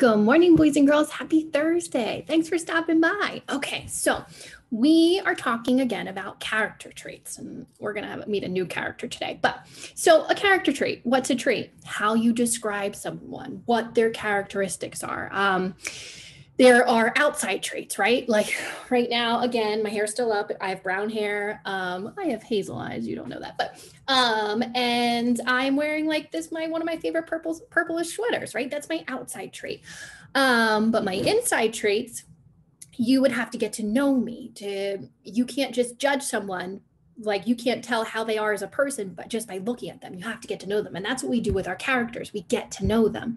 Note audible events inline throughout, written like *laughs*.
Good morning, boys and girls. Happy Thursday. Thanks for stopping by. Okay, so we are talking again about character traits, and we're going to meet a new character today. But so, a character trait, what's a trait? How you describe someone, what their characteristics are. Um, there are outside traits, right? Like right now, again, my hair's still up. I have brown hair. Um, I have hazel eyes. You don't know that, but um, and I'm wearing like this my one of my favorite purples purplish sweaters, right? That's my outside trait. Um, but my inside traits, you would have to get to know me. To you can't just judge someone like you can't tell how they are as a person but just by looking at them you have to get to know them and that's what we do with our characters we get to know them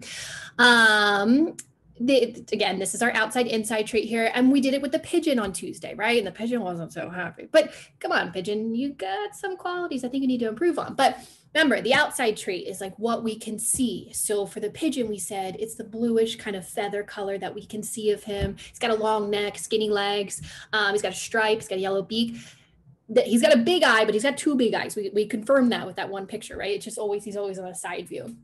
um again, this is our outside inside trait here. And we did it with the pigeon on Tuesday, right? And the pigeon wasn't so happy. But come on, pigeon, you got some qualities I think you need to improve on. But remember, the outside trait is like what we can see. So for the pigeon, we said it's the bluish kind of feather color that we can see of him. He's got a long neck, skinny legs. Um, he's got a stripe, he's got a yellow beak. He's got a big eye, but he's got two big eyes. We, we confirmed that with that one picture, right? It's just always, he's always on a side view.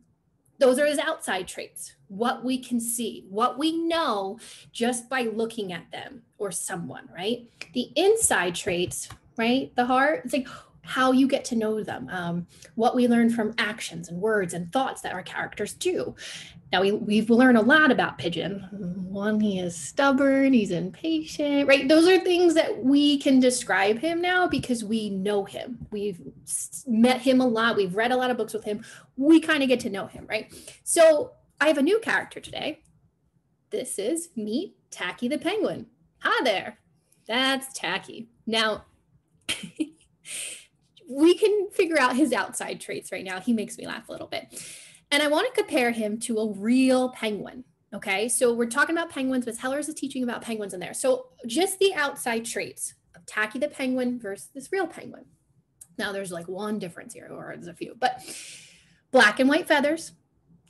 Those are his outside traits, what we can see, what we know just by looking at them or someone, right? The inside traits, right? The heart, it's like how you get to know them, um, what we learn from actions and words and thoughts that our characters do. Now we we've learned a lot about Pigeon. One, he is stubborn, he's impatient, right? Those are things that we can describe him now because we know him. We've met him a lot. We've read a lot of books with him. We kind of get to know him, right? So I have a new character today. This is meet Tacky the Penguin. Hi there. That's Tacky. Now *laughs* we can figure out his outside traits right now. He makes me laugh a little bit. And I want to compare him to a real penguin. Okay, so we're talking about penguins, but Hellers is teaching about penguins in there. So just the outside traits of Tacky the penguin versus this real penguin. Now there's like one difference here, or there's a few, but black and white feathers.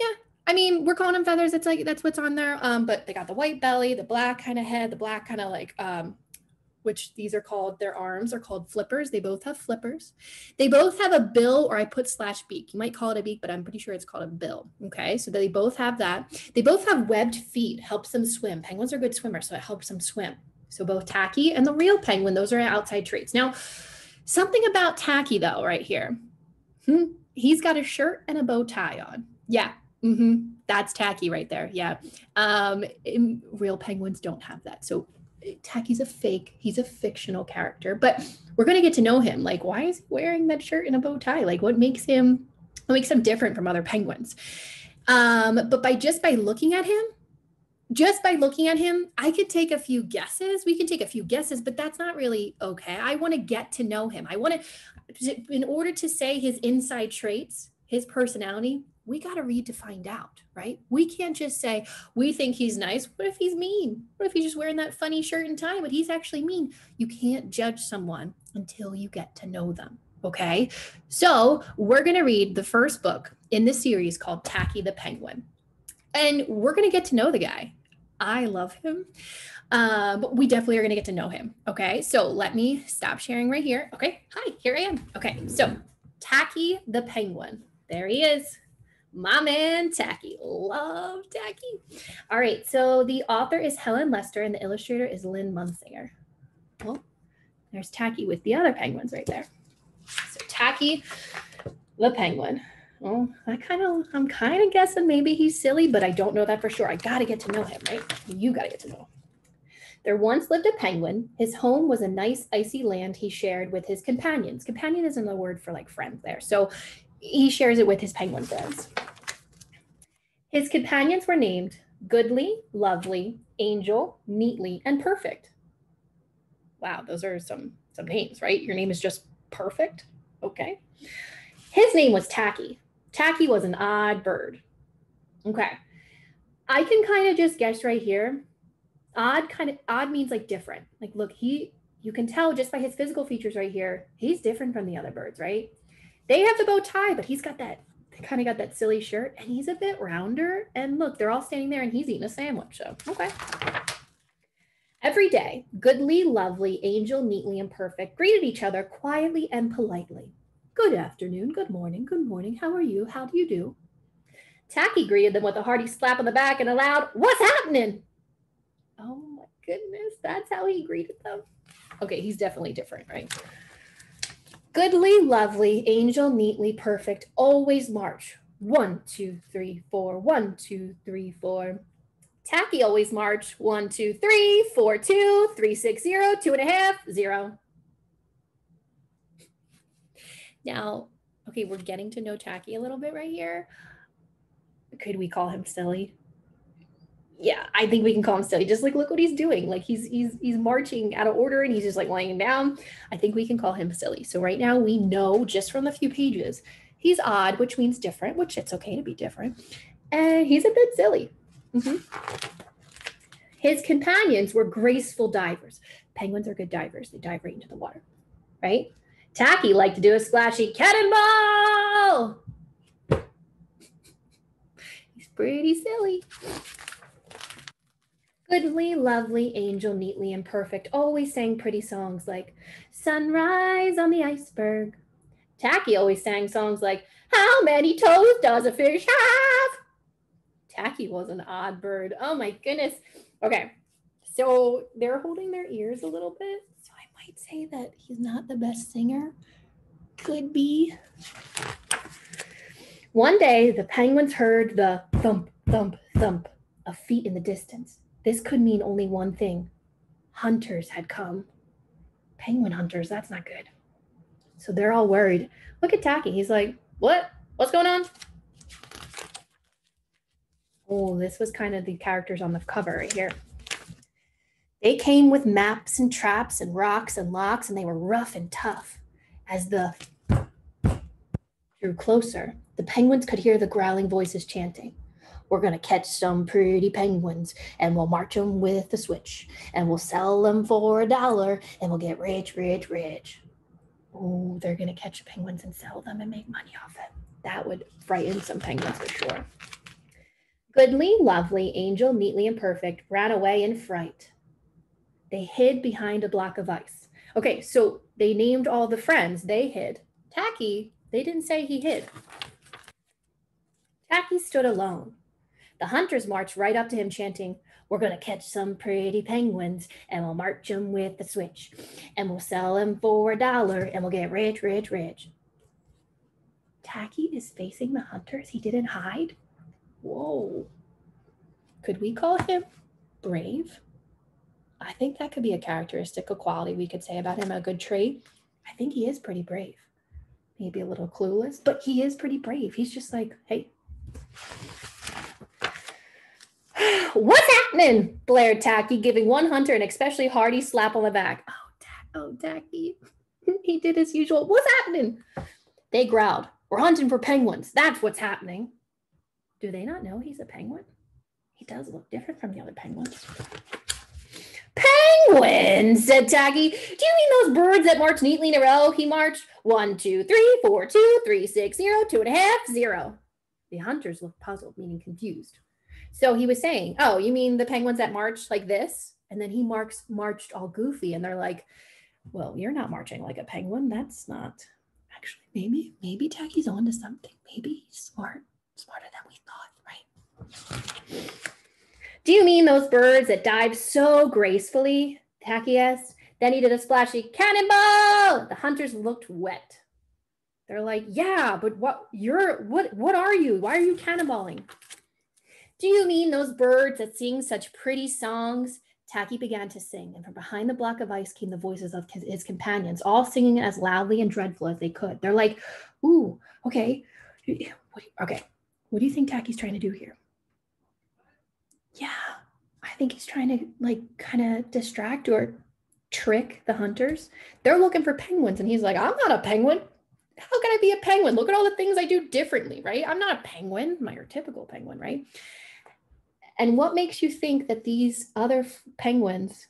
Yeah, I mean we're calling them feathers. It's like that's what's on there. Um, but they got the white belly, the black kind of head, the black kind of like um which these are called, their arms are called flippers. They both have flippers. They both have a bill, or I put slash beak. You might call it a beak, but I'm pretty sure it's called a bill. Okay, so they both have that. They both have webbed feet, helps them swim. Penguins are good swimmers, so it helps them swim. So both tacky and the real penguin, those are outside traits. Now, something about tacky though, right here. Hmm, he's got a shirt and a bow tie on. Yeah, mm-hmm, that's tacky right there. Yeah, um, real penguins don't have that. So Tacky's a fake, he's a fictional character, but we're gonna get to know him. Like, why is he wearing that shirt and a bow tie? Like, what makes him what makes him different from other penguins? Um, but by just by looking at him, just by looking at him, I could take a few guesses. We can take a few guesses, but that's not really okay. I want to get to know him. I want to, in order to say his inside traits, his personality, we got to read to find out, right? We can't just say, we think he's nice. What if he's mean? What if he's just wearing that funny shirt and tie, but he's actually mean? You can't judge someone until you get to know them. Okay. So we're going to read the first book in the series called Tacky the Penguin. And we're going to get to know the guy. I love him. Uh, but we definitely are going to get to know him. Okay. So let me stop sharing right here. Okay. Hi, here I am. Okay. So Tacky the Penguin. There he is my man Tacky. Love Tacky. All right, so the author is Helen Lester and the illustrator is Lynn Munsinger. Well, there's Tacky with the other penguins right there. So Tacky, the penguin. Well, I kind of, I'm kind of guessing maybe he's silly, but I don't know that for sure. I got to get to know him, right? You got to get to know. There once lived a penguin. His home was a nice icy land he shared with his companions. Companion isn't a word for like friends there. So he shares it with his penguin friends. His companions were named Goodly, Lovely, Angel, Neatly, and Perfect. Wow, those are some some names, right? Your name is just perfect. Okay. His name was Tacky. Tacky was an odd bird. Okay. I can kind of just guess right here. Odd kind of odd means like different. Like look, he you can tell just by his physical features right here, he's different from the other birds, right? They have the bow tie, but he's got that kind of got that silly shirt and he's a bit rounder. And look, they're all standing there and he's eating a sandwich. So, okay. Every day, goodly, lovely, angel, neatly, and perfect greeted each other quietly and politely. Good afternoon, good morning, good morning. How are you? How do you do? Tacky greeted them with a hearty slap on the back and a loud, What's happening? Oh my goodness, that's how he greeted them. Okay, he's definitely different, right? Goodly, lovely, angel, neatly, perfect, always march. One, two, three, four, one, two, three, four. Tacky always march. One, two, three, four, two, three, six, zero, two and a half, zero. Now, okay, we're getting to know Tacky a little bit right here. Could we call him silly? Yeah, I think we can call him silly. Just like look what he's doing. Like he's he's he's marching out of order and he's just like laying down. I think we can call him silly. So right now we know just from the few pages, he's odd, which means different, which it's okay to be different. And he's a bit silly. Mm-hmm. His companions were graceful divers. Penguins are good divers. They dive right into the water, right? Tacky liked to do a splashy cannonball. He's pretty silly. Goodly, lovely, angel, neatly and perfect, always sang pretty songs like Sunrise on the Iceberg. Tacky always sang songs like How many toes does a fish have? Tacky was an odd bird. Oh my goodness. Okay, so they're holding their ears a little bit So I might say that he's not the best singer. Could be. One day, the penguins heard the thump, thump, thump of feet in the distance. This could mean only one thing hunters had come. Penguin hunters, that's not good. So they're all worried. Look at Tacky. He's like, What? What's going on? Oh, this was kind of the characters on the cover right here. They came with maps and traps and rocks and locks, and they were rough and tough. As the drew closer, the penguins could hear the growling voices chanting. We're going to catch some pretty penguins and we'll march them with a switch and we'll sell them for a dollar and we'll get rich, rich, rich. Oh, they're going to catch penguins and sell them and make money off it. That would frighten some penguins for sure. Goodly, lovely, angel, neatly and perfect, ran away in fright. They hid behind a block of ice. Okay, so they named all the friends. They hid. Tacky, they didn't say he hid. Tacky stood alone. The hunters marched right up to him, chanting, We're going to catch some pretty penguins and we'll march them with the switch and we'll sell them for a dollar and we'll get rich, rich, rich. Tacky is facing the hunters. He didn't hide. Whoa. Could we call him brave? I think that could be a characteristic, a quality we could say about him, a good trait. I think he is pretty brave. Maybe a little clueless, but he is pretty brave. He's just like, hey, what's happening? blared Tacky, giving one hunter an especially hearty slap on the back. Oh, ta- oh Tacky. *laughs* he did as usual. What's happening? They growled, We're hunting for penguins. That's what's happening. Do they not know he's a penguin? He does look different from the other penguins. Penguins, said Tacky. Do you mean those birds that march neatly in a row? He marched one, two, three, four, two, three, six, zero, two and a half, zero. The hunters looked puzzled, meaning confused. So he was saying, Oh, you mean the penguins that march like this? And then he marks marched all goofy, and they're like, Well, you're not marching like a penguin. That's not actually maybe, maybe Tacky's onto something. Maybe he's smart, smarter than we thought, right? Do you mean those birds that dive so gracefully? Tacky asked. Then he did a splashy cannonball. The hunters looked wet. They're like, yeah, but what you're what what are you? Why are you cannonballing? Do you mean those birds that sing such pretty songs? Tacky began to sing, and from behind the block of ice came the voices of his companions, all singing as loudly and dreadful as they could. They're like, ooh, okay, okay, what do you think Tacky's trying to do here? yeah, I think he's trying to like kind of distract or trick the hunters. They're looking for penguins, and he's like, I'm not a penguin. How can I be a penguin? Look at all the things I do differently, right? I'm not a penguin, my typical penguin, right? And what makes you think that these other penguins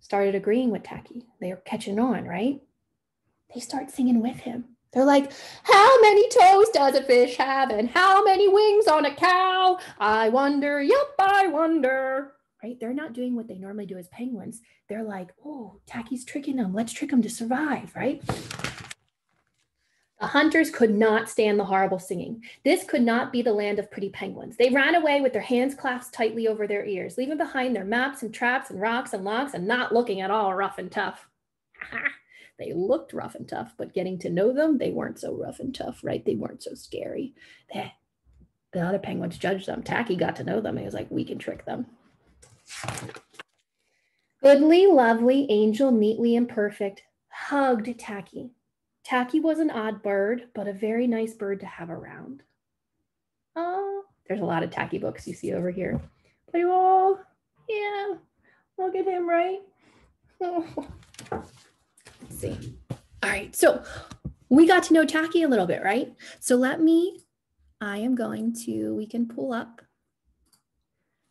started agreeing with Tacky? They are catching on, right? They start singing with him. They're like, how many toes does a fish have and how many wings on a cow? I wonder, yep, I wonder. Right? They're not doing what they normally do as penguins. They're like, oh, Tacky's tricking them. Let's trick them to survive, right? The hunters could not stand the horrible singing. This could not be the land of pretty penguins. They ran away with their hands clasped tightly over their ears, leaving behind their maps and traps and rocks and logs and not looking at all rough and tough. *laughs* they looked rough and tough, but getting to know them, they weren't so rough and tough, right? They weren't so scary. The other penguins judged them. Tacky got to know them. He was like, we can trick them. Goodly, lovely, angel, neatly and perfect, hugged Tacky Tacky was an odd bird, but a very nice bird to have around. Oh, there's a lot of Tacky books you see over here. Oh, yeah, look at him, right? Oh. Let's *laughs* see. All right, so we got to know Tacky a little bit, right? So let me, I am going to, we can pull up.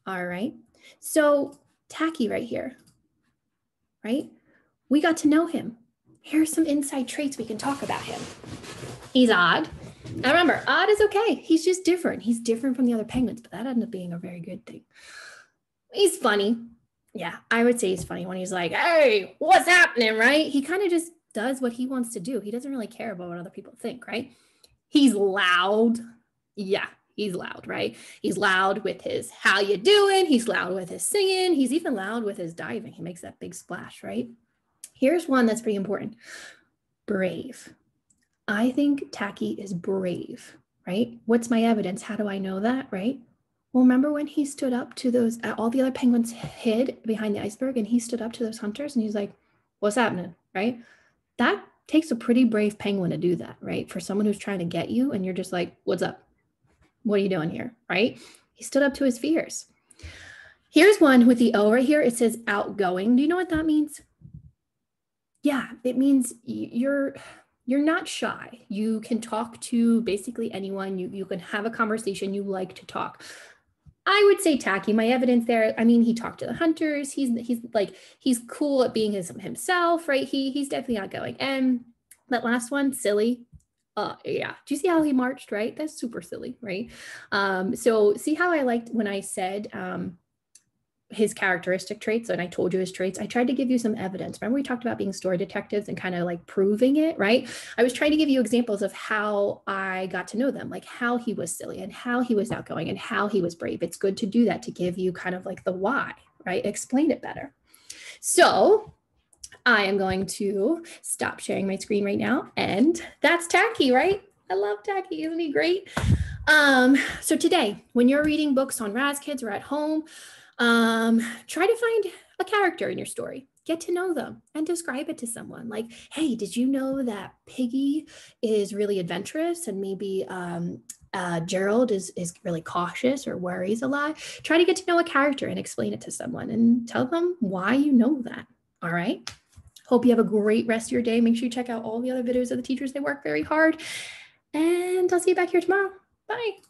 All right, so Tacky right here, right? We got to know him here's some inside traits we can talk about him. He's odd. Now remember, odd is okay. He's just different. He's different from the other penguins, but that ended up being a very good thing. He's funny. Yeah, I would say he's funny when he's like, hey, what's happening, right? He kind of just does what he wants to do. He doesn't really care about what other people think, right? He's loud. Yeah, he's loud, right? He's loud with his how you doing. He's loud with his singing. He's even loud with his diving. He makes that big splash, right? Here's one that's pretty important brave. I think Tacky is brave, right? What's my evidence? How do I know that, right? Well, remember when he stood up to those, uh, all the other penguins hid behind the iceberg and he stood up to those hunters and he's like, what's happening, right? That takes a pretty brave penguin to do that, right? For someone who's trying to get you and you're just like, what's up? What are you doing here, right? He stood up to his fears. Here's one with the O right here. It says outgoing. Do you know what that means? Yeah it means you're you're not shy. You can talk to basically anyone. You, you can have a conversation you like to talk. I would say tacky. My evidence there i mean he talked to the hunters. He's he's like he's cool at being his, himself right? He he's definitely outgoing. And that last one silly. Uh yeah. Do you see how he marched right? That's super silly right? Um so see how i liked when i said um his characteristic traits and I told you his traits, I tried to give you some evidence. Remember, we talked about being story detectives and kind of like proving it, right? I was trying to give you examples of how I got to know them, like how he was silly and how he was outgoing and how he was brave. It's good to do that to give you kind of like the why, right? Explain it better. So I am going to stop sharing my screen right now. And that's Tacky, right? I love Tacky. Isn't he great? Um, so today, when you're reading books on Raz Kids or at home, um, try to find a character in your story. Get to know them and describe it to someone. Like hey did you know that Piggie is really adventurous and maybe um, uh, gerald is is really cautious or worries a lot? Try to get to know a character and explain it to someone and tell them why you know that. All right? Hope you have a great rest of your day. Make sure you check out all the other videos of the teachers. They work very hard. And i'll see you back here tomorrow. Bye